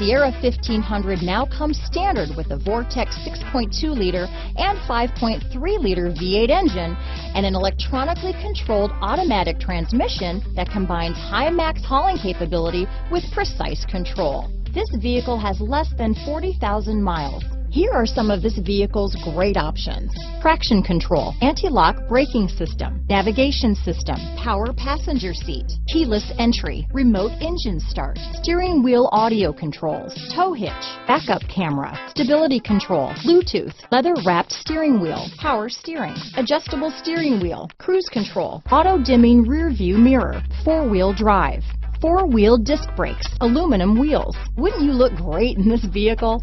Sierra 1500 now comes standard with a Vortec 6.2-liter and 5.3-liter V8 engine and an electronically controlled automatic transmission that combines high max hauling capability with precise control. This vehicle has less than 40,000 miles. Here are some of this vehicle's great options. Traction control, anti-lock braking system, navigation system, power passenger seat, keyless entry, remote engine start, steering wheel audio controls, tow hitch, backup camera, stability control, Bluetooth, leather wrapped steering wheel, power steering, adjustable steering wheel, cruise control, auto dimming rear view mirror, four wheel drive, four-wheel disc brakes, aluminum wheels. Wouldn't you look great in this vehicle?